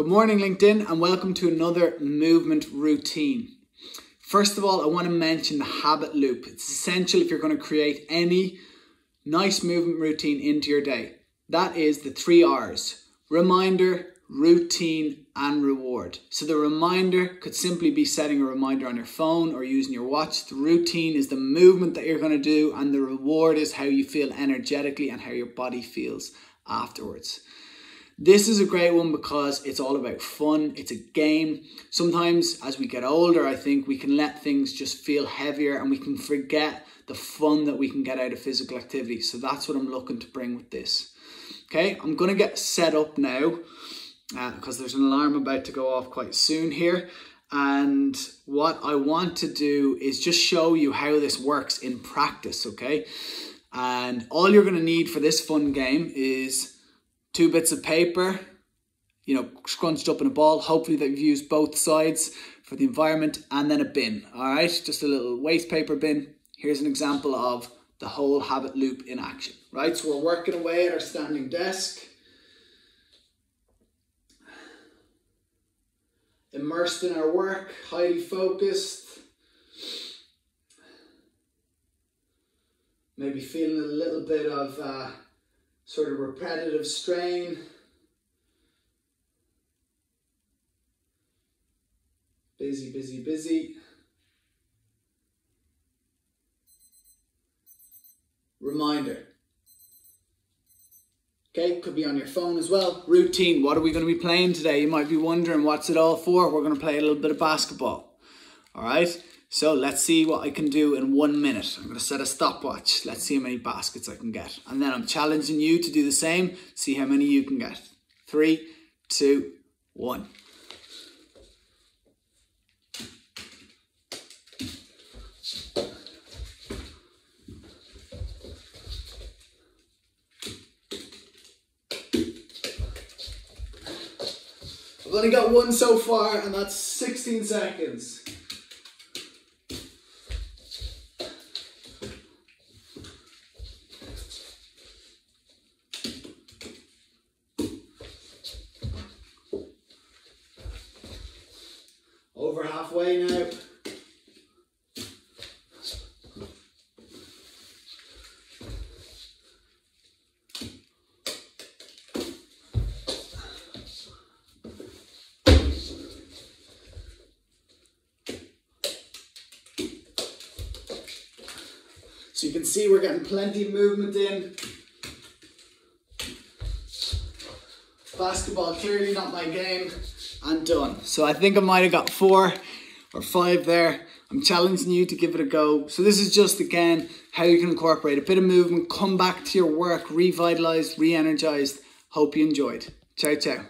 Good morning, LinkedIn, and welcome to another movement routine. First of all, I want to mention the habit loop. It's essential if you're going to create any nice movement routine into your day. That is the three R's reminder, routine, and reward. So the reminder could simply be setting a reminder on your phone or using your watch. The routine is the movement that you're going to do, and the reward is how you feel energetically and how your body feels afterwards. This is a great one because it's all about fun. It's a game. Sometimes as we get older, I think we can let things just feel heavier and we can forget the fun that we can get out of physical activity. So that's what I'm looking to bring with this. Okay, I'm going to get set up now uh, because there's an alarm about to go off quite soon here. And what I want to do is just show you how this works in practice, okay? And all you're going to need for this fun game is two bits of paper, you know, scrunched up in a ball. Hopefully that you've used both sides for the environment and then a bin. All right, just a little waste paper bin. Here's an example of the whole habit loop in action, right? So we're working away at our standing desk. Immersed in our work, highly focused. Maybe feeling a little bit of uh, sort of repetitive strain. Busy, busy, busy. Reminder. Okay, could be on your phone as well. Routine, what are we going to be playing today? You might be wondering what's it all for? We're going to play a little bit of basketball. All right? So let's see what I can do in one minute. I'm to set a stopwatch. Let's see how many baskets I can get. And then I'm challenging you to do the same. See how many you can get. Three, two, one. I've only got one so far and that's 16 seconds. Over halfway now. So you can see we're getting plenty of movement in. Basketball, clearly not my game and done. So I think I might have got four or five there. I'm challenging you to give it a go. So this is just again how you can incorporate a bit of movement, come back to your work, revitalized, re-energized. Hope you enjoyed. Ciao, ciao.